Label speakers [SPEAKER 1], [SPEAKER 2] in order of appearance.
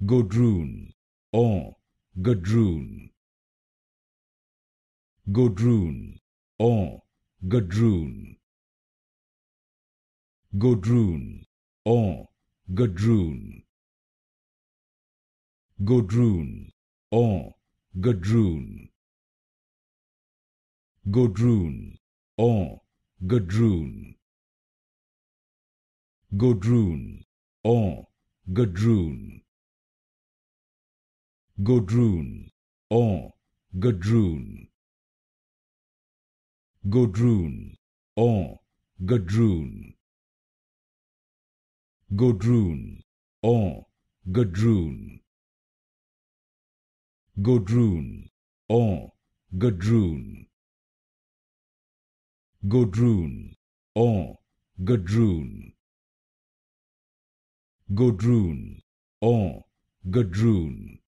[SPEAKER 1] Godroon, on, oh, Gadroon. Godroon, on, oh, Gadroon. Godroon, on, oh, Gadroon. Godroon, on, Gadroon. Godroon, on, Gadroon. Godroon, on, Gadroon. Godroon, on, Godroon. Godroon, on, Godroon. Godroon, on, Godroon. Godroon, on, Godroon. Godroon, on, Godroon. Godroon, on, Godroon.